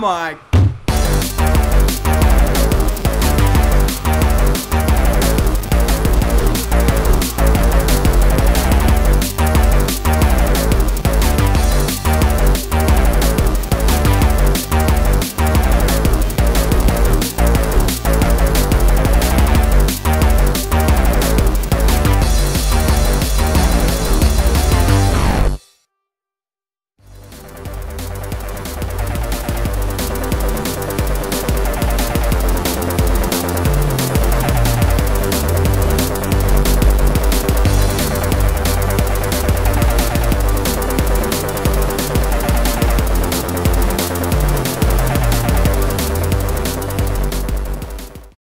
my